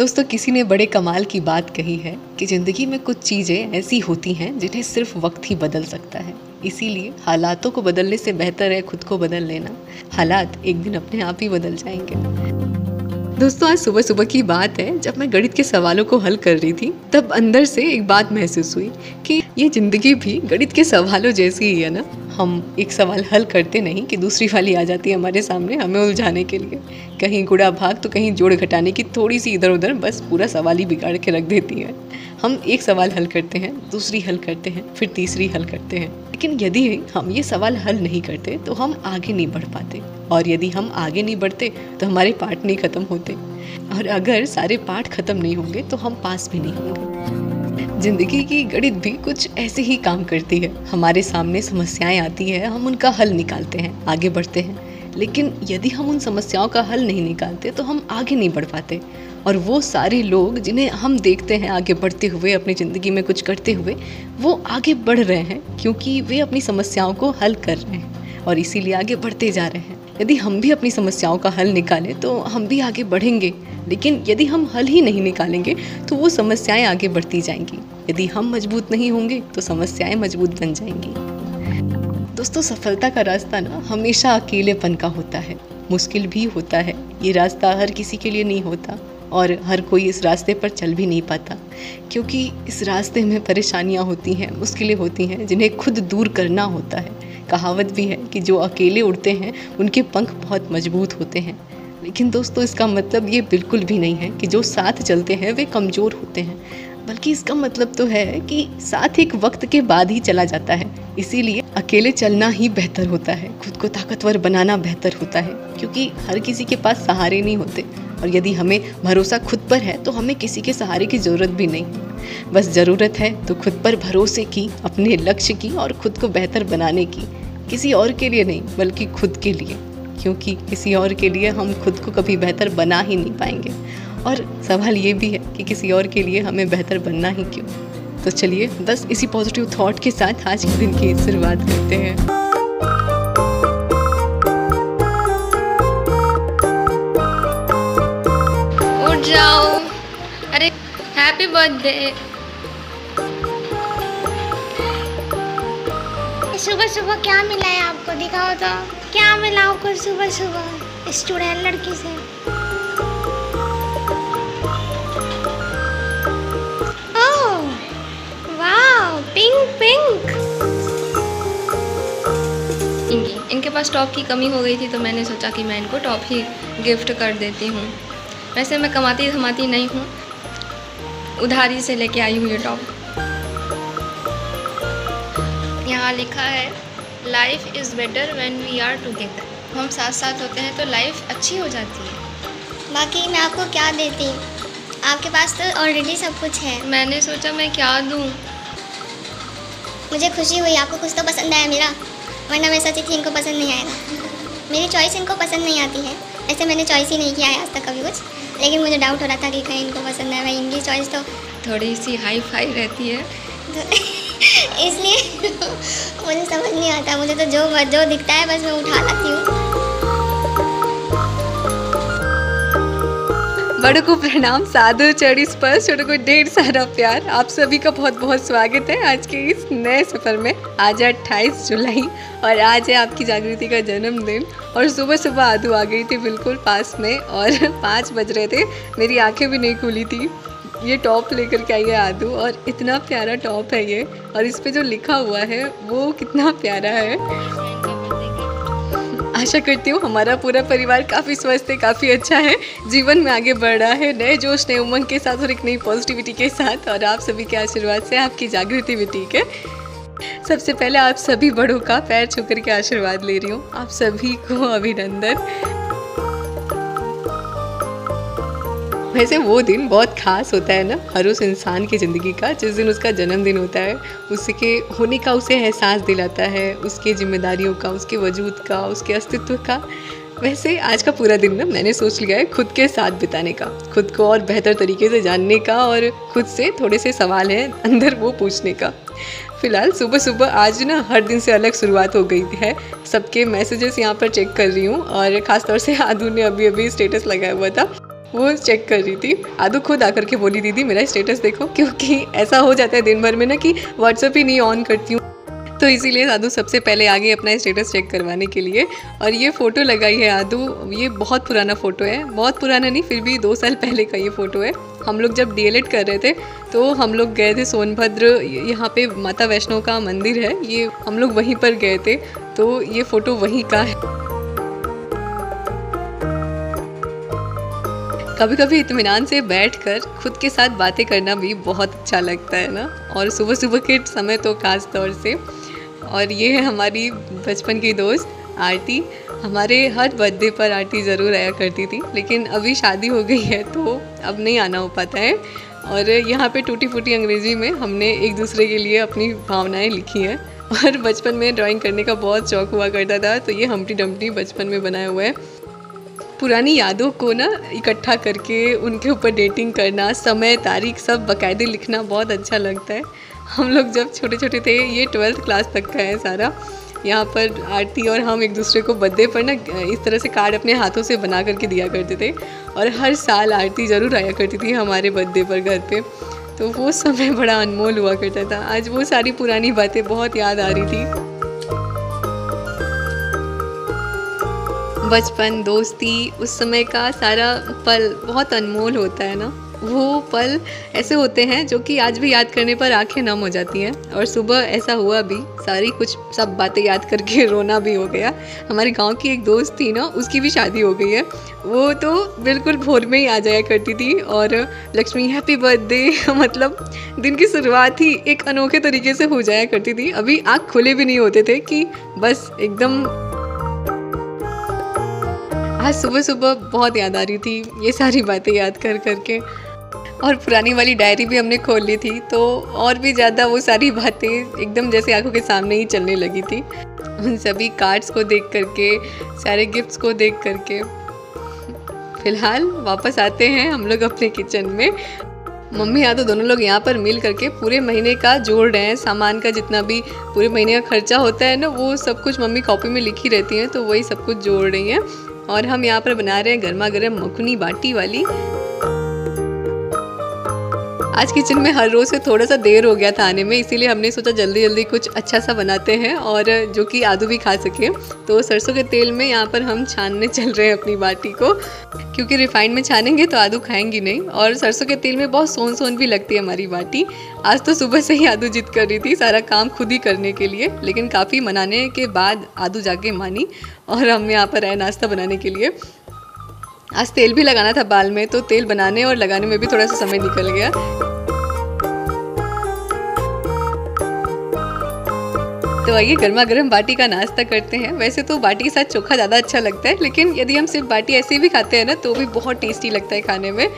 दोस्तों, किसी ने बड़े कमाल की बात कही है कि ज़िंदगी में कुछ चीज़ें ऐसी होती हैं जिन्हें सिर्फ़ वक्त ही बदल सकता है। इसीलिए हालातों को बदलने से बेहतर है खुद को बदल लेना। हालात एक दिन अपने आप ही बदल जाएँगे। दोस्तों, आज सुबह सुबह की बात है। जब मैं गणित के सवालों को हल कर रही थी, तब अंदर से एक बात महसूस हुई कि ये ज़िंदगी भी गणित के सवालों जैसी ही है ना? हम एक सवाल हल करते नहीं कि दूसरी वाली आ जाती है हमारे सामने हमें उलझाने के लिए। कहीं गुड़ा भाग तो कहीं जोड़ घटाने की थोड़ी सी इधर उधर बस पूरा सवाल ही बिगाड़ के रख देती है। हम एक सवाल हल करते हैं, दूसरी हल करते हैं, फिर तीसरी हल करते हैं। लेकिन यदि हम ये सवाल हल नहीं करते तो हम आगे नहीं बढ़ पाते। और यदि हम आगे नहीं बढ़ते तो हमारे पाठ नहीं ख़त्म होते। और अगर सारे पाठ ख़त्म नहीं होंगे तो हम पास भी नहीं होंगे। ज़िंदगी की गणित भी कुछ ऐसे ही काम करती है। हमारे सामने समस्याएँ आती है, हम उनका हल निकालते हैं, आगे बढ़ते हैं। लेकिन यदि हम उन समस्याओं का हल नहीं निकालते तो हम आगे नहीं बढ़ पाते। और वो सारे लोग जिन्हें हम देखते हैं आगे बढ़ते हुए, अपनी ज़िंदगी में कुछ करते हुए, वो आगे बढ़ रहे हैं, क्योंकि वे अपनी समस्याओं को हल कर रहे हैं और इसीलिए आगे बढ़ते जा रहे हैं। यदि हम भी अपनी समस्याओं का हल निकालें तो हम भी आगे बढ़ेंगे। लेकिन यदि हम हल ही नहीं निकालेंगे तो वो समस्याएँ आगे बढ़ती जाएँगी। यदि हम मज़बूत नहीं होंगे तो समस्याएँ मज़बूत बन जाएँगी। दोस्तों, सफलता का रास्ता ना हमेशा अकेलेपन का होता है। मुश्किल भी होता है। ये रास्ता हर किसी के लिए नहीं होता और हर कोई इस रास्ते पर चल भी नहीं पाता। क्योंकि इस रास्ते में परेशानियाँ होती हैं, मुश्किलें होती हैं, जिन्हें खुद दूर करना होता है। कहावत भी है कि जो अकेले उड़ते हैं, उनके पंख बहुत मज़बूत होते हैं। लेकिन दोस्तों, इसका मतलब ये बिल्कुल भी नहीं है कि जो साथ चलते हैं, वे कमज़ोर होते हैं। बल्कि इसका मतलब तो है कि साथ एक वक्त के बाद ही चला जाता है। इसीलिए अकेले चलना ही बेहतर होता है। खुद को ताकतवर बनाना बेहतर होता है। क्योंकि हर किसी के पास सहारे नहीं होते। और यदि हमें भरोसा खुद पर है तो हमें किसी के सहारे की ज़रूरत भी नहीं। बस ज़रूरत है तो खुद पर भरोसे की, अपने लक्ष्य की और खुद को बेहतर बनाने की। किसी और के लिए नहीं, बल्कि खुद के लिए। क्योंकि किसी और के लिए हम खुद को कभी बेहतर बना ही नहीं पाएँगे। और सवाल ये भी है कि किसी और के लिए हमें बेहतर बनना ही क्यों? तो चलिए बस इसी पॉजिटिव थॉट के साथ आज के दिन की शुरुआत करते हैं। उठ जाओ। अरे हैप्पी बर्थडे सुबह सुबह क्या मिला है आपको? दिखाओ तो। क्या मिला आपको सुबह सुबह स्टूडेंट लड़की से। पिंक इनकी इनके पास टॉप की कमी हो गई थी तो मैंने सोचा कि मैं इनको टॉप ही गिफ्ट कर देती हूँ। वैसे मैं कमाती धमाती नहीं हूँ। उधारी से लेके आई हूँ ये टॉप यहाँ लिखा है life is better when we are together हम साथ साथ होते हैं तो लाइफ अच्छी हो जाती है। बाकी मैं आपको क्या देती? आपके पास तो ऑलरेडी सब कुछ है। मैंने सोचा मैं क्या दूँ? मुझे खुशी हुई, आपको कुछ तो पसंद आया मेरा, वरना मैं सोची थी इनको पसंद नहीं आएगा। मेरी चॉइस इनको पसंद नहीं आती है, ऐसे मैंने चॉइस ही नहीं किया है आज तक कभी कुछ, लेकिन मुझे डाउट हो रहा था कि कहीं इनको पसंद आया भाई इनकी चॉइस तो थोड़ी सी हाई फाई रहती है। तो इसलिए मुझे समझ नहीं आता, मुझे तो जो जो दिखता है बस मैं उठा लाती हूँ। बड़ों को प्रणाम, साधु, चढ़ी, स्पर्श, छोटों को ढेर सारा प्यार। आप सभी का बहुत बहुत स्वागत है आज के इस नए सफ़र में। आज है अट्ठाईस जुलाई और आज है आपकी जागृति का जन्मदिन। और सुबह सुबह आदू आ गई थी बिल्कुल पास में और पाँच बज रहे थे। मेरी आँखें भी नहीं खुली थी। ये टॉप लेकर के आई है आदू और इतना प्यारा टॉप है ये। और इस पर जो लिखा हुआ है, वो कितना प्यारा है। आशा करती हूँ हमारा पूरा परिवार काफ़ी स्वस्थ है, काफ़ी अच्छा है। जीवन में आगे बढ़ रहा है, नए जोश, नए उमंग के साथ और एक नई पॉजिटिविटी के साथ। और आप सभी के आशीर्वाद से, आपकी जागृति भी ठीक है। सबसे पहले आप सभी बड़ों का पैर छू के आशीर्वाद ले रही हूँ। आप सभी को अभिनंदन। वैसे वो दिन बहुत ख़ास होता है ना, हर उस इंसान की ज़िंदगी का, जिस दिन उसका जन्मदिन होता है, उसके होने का उसे एहसास दिलाता है, उसके जिम्मेदारियों का, उसके वजूद का, उसके अस्तित्व का। वैसे आज का पूरा दिन ना मैंने सोच लिया है खुद के साथ बिताने का, खुद को और बेहतर तरीके से जानने का और खुद से थोड़े से सवाल हैं अंदर वो पूछने का। फ़िलहाल सुबह सुबह आज ना हर दिन से अलग शुरुआत हो गई है, सबके मैसेजेस यहाँ पर चेक कर रही हूँ और ख़ासतौर से आदू ने अभी अभी स्टेटस लगाया हुआ था वो चेक कर रही थी। आदू खुद आकर के बोली, दीदी, मेरा स्टेटस देखो, क्योंकि ऐसा हो जाता है दिन भर में ना कि व्हाट्सअप ही नहीं ऑन करती हूँ। तो इसीलिए आदू सबसे पहले आ गई अपना स्टेटस चेक करवाने के लिए, और ये फ़ोटो लगाई है आदू। ये बहुत पुराना फ़ोटो है। बहुत पुराना नहीं, फिर भी दो साल पहले का ये फ़ोटो है। हम लोग जब डी कर रहे थे तो हम लोग गए थे सोनभद्र। यहाँ पे माता वैष्णो का मंदिर है। ये हम लोग वहीं पर गए थे तो ये फ़ोटो वहीं का है। कभी कभी इतमान से बैठ कर खुद के साथ बातें करना भी बहुत अच्छा लगता है ना? और सुबह सुबह के समय तो खास तौर से। और ये है हमारी बचपन की दोस्त, आरती। हमारे हर बर्थडे पर आरती ज़रूर आया करती थी, लेकिन अभी शादी हो गई है तो अब नहीं आना हो पाता है। और यहाँ पे टूटी फूटी अंग्रेज़ी में हमने एक दूसरे के लिए अपनी भावनाएँ लिखी हैं। और बचपन में ड्राइंग करने का बहुत शौक हुआ करता था तो ये हमटी डमटी बचपन में बनाया हुआ है। पुरानी यादों को ना इकट्ठा करके उनके ऊपर डेटिंग करना, समय, तारीख सब बाकायदे लिखना बहुत अच्छा लगता है। हम लोग जब छोटे छोटे थे, ये ट्वेल्थ क्लास तक का है सारा। यहाँ पर आरती और हम एक दूसरे को बर्थडे पर ना इस तरह से कार्ड अपने हाथों से बना करके दिया करते थे। और हर साल आरती ज़रूर आया करती थी हमारे बर्थडे पर घर पे। तो वो समय बड़ा अनमोल हुआ करता था। आज वो सारी पुरानी बातें बहुत याद आ रही थी। बचपन, दोस्ती, उस समय का सारा पल बहुत अनमोल होता है ना? वो पल ऐसे होते हैं जो कि आज भी याद करने पर आँखें नम हो जाती हैं। और सुबह ऐसा हुआ भी, सारी कुछ सब बातें याद करके रोना भी हो गया। हमारे गाँव की एक दोस्त थी ना, उसकी भी शादी हो गई है। वो तो बिल्कुल भोर में ही आ जाया करती थी और लक्ष्मी हैप्पी बर्थडे मतलब दिन की शुरुआत ही एक अनोखे तरीके से हो जाया करती थी। अभी आँख खुले भी नहीं होते थे कि बस एकदम आज सुबह सुबह बहुत याद आ रही थी ये सारी बातें याद कर, करके। और पुरानी वाली डायरी भी हमने खोल ली थी तो और भी ज़्यादा वो सारी बातें एकदम जैसे आँखों के सामने ही चलने लगी थी। उन सभी कार्ड्स को देख करके, सारे गिफ्ट्स को देख करके। फ़िलहाल वापस आते हैं हम लोग अपने किचन में। मम्मी या तो दोनों लोग यहाँ पर मिल करके पूरे महीने का जोड़ रहे हैं। सामान का जितना भी पूरे महीने का खर्चा होता है ना, वो सब कुछ मम्मी कॉपी में लिखी रहती हैं तो वही सब कुछ जोड़ रही हैं। और हम यहाँ पर बना रहे हैं गर्मा गर्म मखनी बाटी वाली। आज किचन में हर रोज़ से थोड़ा सा देर हो गया था आने में, इसीलिए हमने सोचा जल्दी जल्दी कुछ अच्छा सा बनाते हैं और जो कि आदू भी खा सके। तो सरसों के तेल में यहाँ पर हम छानने चल रहे हैं अपनी बाटी को। क्योंकि रिफाइंड में छानेंगे तो आदू खाएँगी नहीं और सरसों के तेल में बहुत सोन सोन भी लगती है हमारी बाटी। आज तो सुबह से ही आदू जिद कर रही थी सारा काम खुद ही करने के लिए, लेकिन काफ़ी मनाने के बाद आदू जाके मानी और हम यहाँ पर आए नाश्ता बनाने के लिए। आज तेल भी लगाना था बाल में तो तेल बनाने और लगाने में भी थोड़ा सा समय निकल गया। तो आइए गर्मा गर्म बाटी का नाश्ता करते हैं। वैसे तो बाटी के साथ चोखा ज़्यादा अच्छा लगता है, लेकिन यदि हम सिर्फ़ बाटी ऐसे भी खाते हैं ना तो भी बहुत टेस्टी लगता है खाने में।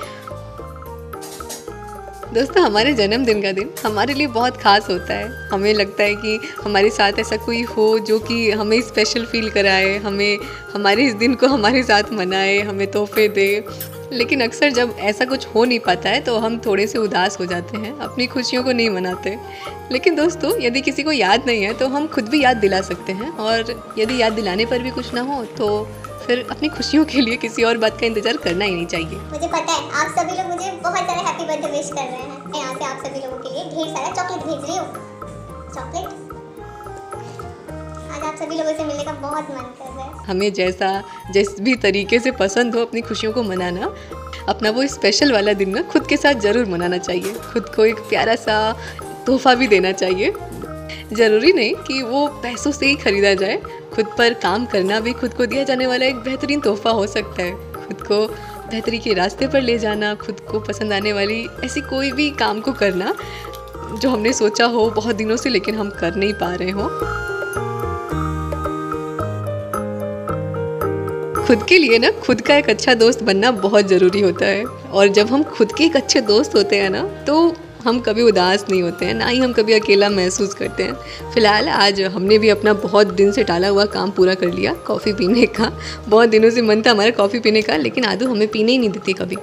दोस्तों, हमारे जन्मदिन का दिन हमारे लिए बहुत ख़ास होता है। हमें लगता है कि हमारे साथ ऐसा कोई हो जो कि हमें स्पेशल फील कराए, हमें, हमारे इस दिन को हमारे साथ मनाए, हमें तोहफे दे। लेकिन अक्सर जब ऐसा कुछ हो नहीं पाता है तो हम थोड़े से उदास हो जाते हैं, अपनी खुशियों को नहीं मनाते। लेकिन दोस्तों, यदि किसी को याद नहीं है तो हम खुद भी याद दिला सकते हैं, और यदि याद दिलाने पर भी कुछ ना हो तो फिर अपनी खुशियों के लिए किसी और बात का इंतज़ार करना ही नहीं चाहिए। मुझे पता है, आप सभी लोग मुझे बहुत सारे हैप्पी बर्थडे विश कर रहे हैं। यहाँ से आप सभी लोगों के लिए ढेर सारा चॉकलेट भेज रही हूँ। चॉकलेट? सभी लोगों से मिलने का बहुत मन कर रहा है। हमें जैसा, जिस भी तरीके से पसंद हो अपनी खुशियों को मनाना, अपना वो स्पेशल वाला दिन ना खुद के साथ ज़रूर मनाना चाहिए। खुद को एक प्यारा सा तोहफा भी देना चाहिए। ज़रूरी नहीं कि वो पैसों से ही ख़रीदा जाए। खुद पर काम करना भी खुद को दिया जाने वाला एक बेहतरीन तोहफा हो सकता है। खुद को बेहतरी के रास्ते पर ले जाना, खुद को पसंद आने वाली ऐसी कोई भी काम को करना, जो हमने सोचा हो, बहुत दिनों से लेकिन हम कर नहीं पा रहे हों। खुद के लिए ना, खुद का एक अच्छा दोस्त बनना बहुत ज़रूरी होता है। और जब हम खुद के एक अच्छे दोस्त होते हैं ना तो हम कभी उदास नहीं होते हैं, ना ही हम कभी अकेला महसूस करते हैं। फ़िलहाल आज हमने भी अपना बहुत दिन से टाला हुआ काम पूरा कर लिया, कॉफ़ी पीने का। बहुत दिनों से मन था हमारा कॉफ़ी पीने का, लेकिन आदू हमें पीने ही नहीं देती कभी।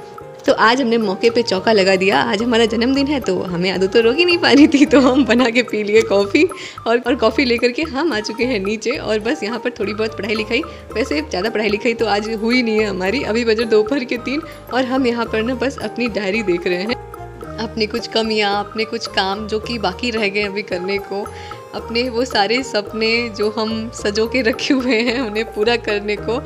तो आज हमने मौके पे चौका लगा दिया। आज हमारा जन्मदिन है तो हमें आदू तो रोक ही नहीं पा रही थी तो हम बना के पी लिए कॉफ़ी। और और कॉफ़ी लेकर के हम आ चुके हैं नीचे और बस यहाँ पर थोड़ी बहुत पढ़ाई लिखाई। वैसे ज़्यादा पढ़ाई लिखाई तो आज हुई नहीं है हमारी। अभी बजे दोपहर के तीन और हम यहाँ पर ना बस अपनी डायरी देख रहे हैं। अपनी कुछ कमियाँ, अपने कुछ काम जो कि बाकी रह गए अभी करने को। अपने वो सारे सपने जो हम सजो के रखे हुए हैं उन्हें पूरा करने को।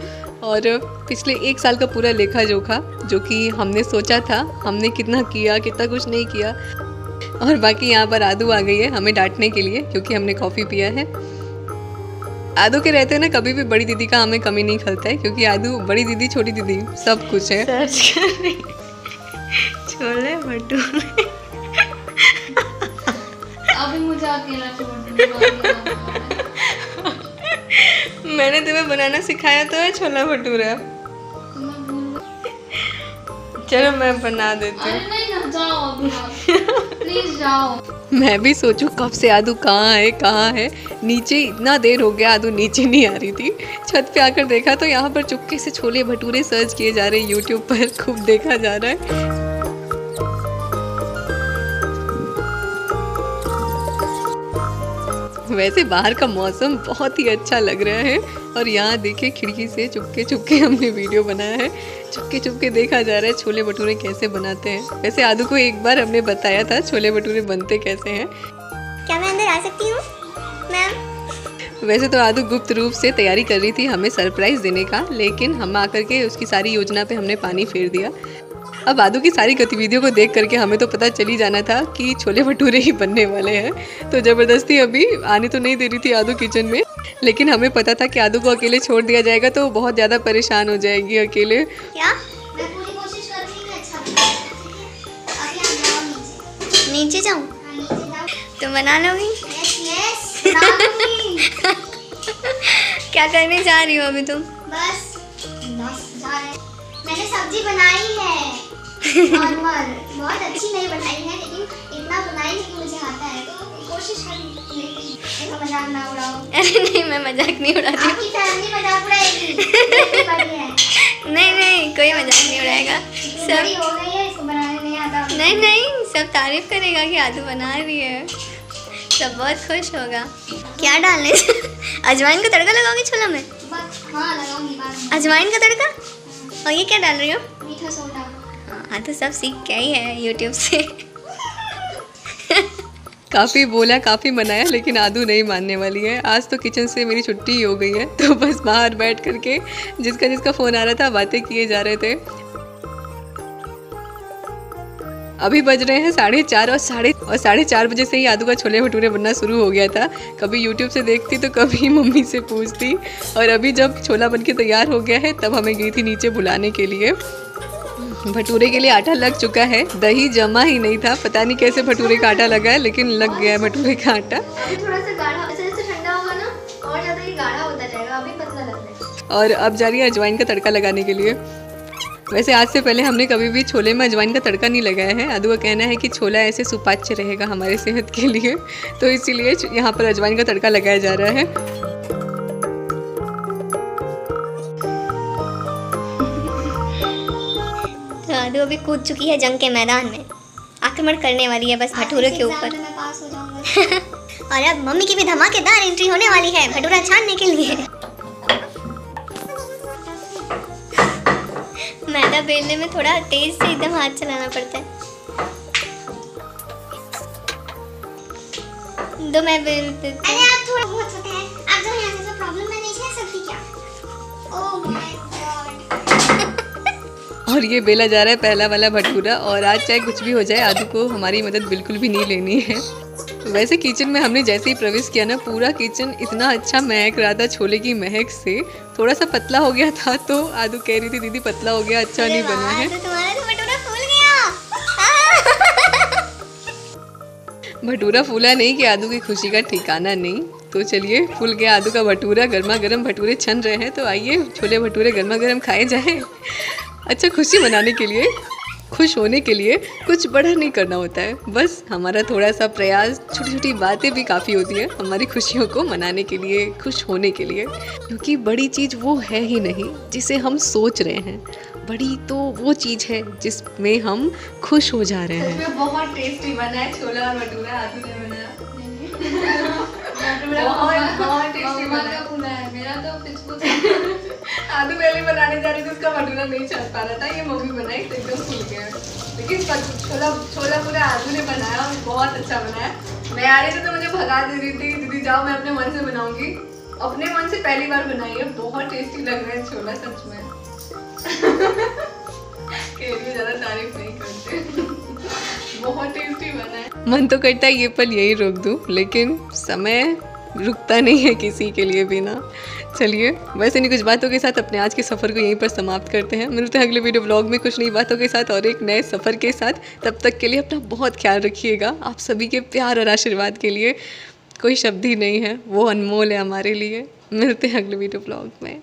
और पिछले एक साल का पूरा लेखा जोखा जो कि हमने सोचा था हमने कितना किया कितना कुछ नहीं किया। और बाकी यहाँ पर आदू आ गई है हमें डांटने के लिए क्योंकि हमने कॉफ़ी पिया है। आदू के रहते हैं ना कभी भी बड़ी दीदी का हमें कमी नहीं खलता है क्योंकि आदू बड़ी दीदी छोटी दीदी सब कुछ है। सर्च छोले भटूरे। अभी मुझे अकेला छोड़ दो मैंने तुम्हें बनाना सिखाया तो है छोला भटूरा। चलो मैं बना देती हूँ। मैं भी सोचूं कब से आदू कहाँ है कहाँ है। नीचे इतना देर हो गया आदू नीचे नहीं आ रही थी। छत पे आकर देखा तो यहाँ पर चुपके से छोले भटूरे सर्च किए जा रहे हैं यूट्यूब पर। खूब देखा जा रहा है। वैसे बाहर का मौसम बहुत ही अच्छा लग रहा है। और यहाँ देखिए खिड़की से चुपके चुपके हमने वीडियो बनाया है। चुपके चुपके देखा जा रहा है छोले भटूरे कैसे बनाते हैं। वैसे आदू को एक बार हमने बताया था छोले भटूरे बनते कैसे हैं। क्या मैं अंदर आ सकती हूँ? मैम? वैसे तो आदू गुप्त रूप से तैयारी कर रही थी हमें सरप्राइज़ देने का लेकिन हम आकर के उसकी सारी योजना पे हमने पानी फेर दिया। अब आदू की सारी गतिविधियों को देख करके हमें तो पता चल ही जाना था कि छोले भटूरे ही बनने वाले हैं। तो ज़बरदस्ती अभी आने तो नहीं दे रही थी आदू किचन में लेकिन हमें पता था कि आदू को अकेले छोड़ दिया जाएगा तो वो बहुत ज़्यादा परेशान हो जाएगी अकेले। क्या? मैं पूरी कोशिश कर रही हूँ अच्छा अभी आप जाओ नीचे। नीचे जाऊँ? नीचे तुम बना लोगी? यस यस बना दूँगी। क्या करने जा रही हो अभी तुम? बस बस जा रहे मैंने सब्ज़ी बनाई है। नॉर्मल बहुत अच्छी नहीं बनाई है लेकिन इतना बनाई है कि मुझे आता है तो कोशिश कर मज़ाक ना उड़ाओ अरे नहीं मैं मज़ाक नहीं उड़ाती आपकी फैमिली मज़ाक उड़ाएगी। नहीं नहीं कोई मज़ाक नहीं उड़ाएगा। सब हो गई है इसको बनाने नहीं आता। नहीं नहीं सब तारीफ़ करेगा कि आदू बना रही है। सब बहुत खुश होगा। क्या डालने अजवाइन का तड़का लगाओगे छोला में? हाँ लगाऊँगी में। अजवाइन का तड़का? और ये क्या डाल रही हो? मीठा सोडा हाँ तो सब सीख क्या ही है यूट्यूब से। काफ़ी बोला, काफ़ी मनाया, लेकिन आदू नहीं मानने वाली है। आज तो किचन से मेरी छुट्टी ही गई है तो बस बाहर बैठ करके जिसका जिसका फ़ोन आ रहा था, बातें किए जा रहे थे। अभी बज रहे हैं साढ़े चार और साढ़े और साढ़े चार बजे से ही आदू का छोले भटूरे बनना शुरू हो गया था। कभी यूट्यूब से देखती तो कभी मम्मी से पूछती। और अभी जब छोला बन के तैयार हो गया है, तब हमें गई थी नीचे बुलाने के लिए। भटूरे के लिए आटा लग चुका है। दही जमा ही नहीं था। पता नहीं कैसे भटूरे का आटा लगा है लेकिन लग गया है भटूरे का आटा। थोड़ा सा गाढ़ा जैसे जैसे ठंडा होगा ना और ज़्यादा ये गाढ़ा होता जाएगा। अभी पतला लग रहा है। और अब जा रही है अजवाइन का तड़का लगाने के लिए। वैसे आज से पहले हमने कभी भी छोले में अजवाइन का तड़का नहीं लगाया है। का कहना है कि छोला ऐसे सुपाच्य रहेगा हमारे सेहत के लिए। तो इसीलिए यहाँ पर अजवाइन का तड़का लगाया जा रहा है। तो आदू अभी कूद चुकी है जंग के मैदान में। आक्रमण करने वाली है बस भटूरे के ऊपर। और अब मम्मी की भी धमाकेदार एंट्री होने वाली है भटूरा छानने के लिए। मैदा बेलने में थोड़ा तेज से एकदम हाथ चलाना पड़ता है। दो मैं बेल देती अरे हूँ। और ये बेला जा रहा है पहला वाला भटूरा और आज चाहे कुछ भी हो जाए आदू को हमारी मदद बिल्कुल भी नहीं लेनी है। वैसे किचन में हमने जैसे ही प्रवेश किया ना पूरा किचन इतना अच्छा महक रहा था छोले की महक से। थोड़ा सा पतला हो गया था तो आदू कह रही थी दीदी पतला हो गया अच्छा नहीं बना है। तो भटूरा फूला नहीं कि आदू की खुशी का ठिकाना नहीं। तो चलिए फूल गया आदू का भटूरा गर्मा गर्म भटूरे छन रहे हैं तो आइए छोले भटूरे गर्मा गर्म खाए जाए। अच्छा खुशी मनाने के लिए खुश होने के लिए कुछ बड़ा नहीं करना होता है। बस हमारा थोड़ा सा प्रयास छोटी छोटी बातें भी काफ़ी होती हैं हमारी खुशियों को मनाने के लिए खुश होने के लिए। क्योंकि बड़ी चीज़ वो है ही नहीं जिसे हम सोच रहे हैं। बड़ी तो वो चीज़ है जिसमें हम खुश हो जा रहे हैं। बहुत टेस्टी बना है छोला और भटूरा आदमी ने बनाया। बहुत बहुत टेस्टी बना है। है। मेरा तो आदू पहले बनाने जा रही थी, उसका भटूरा नहीं चल पा रहा था। ये मम्मी बनाई तो एकदम फूल गया। लेकिन छोला छोला पूरा आदू ने बनाया और बहुत अच्छा बनाया। मैं आ रही थी तो मुझे भगा दे रही थी, दीदी, जाओ, मैं अपने मन से बनाऊँगी। अपने मन से पहली बार बनाई है, बहुत टेस्टी लग रहा है छोला सच में। ज़्यादा तारीफ़ नहीं करते। बहुत टेस्टी बना है। मन तो करता है, ये पल यही रोक दूँ, लेकिन समय रुकता नहीं है किसी के लिए बिना चलिए वैसे नहीं कुछ बातों के साथ अपने आज के सफ़र को यहीं पर समाप्त करते हैं। मिलते हैं अगले वीडियो ब्लॉग में कुछ नई बातों के साथ और एक नए सफ़र के साथ। तब तक के लिए अपना बहुत ख्याल रखिएगा। आप सभी के प्यार और आशीर्वाद के लिए कोई शब्द ही नहीं है। वो अनमोल है हमारे लिए। मिलते हैं अगले वीडियो ब्लॉग में।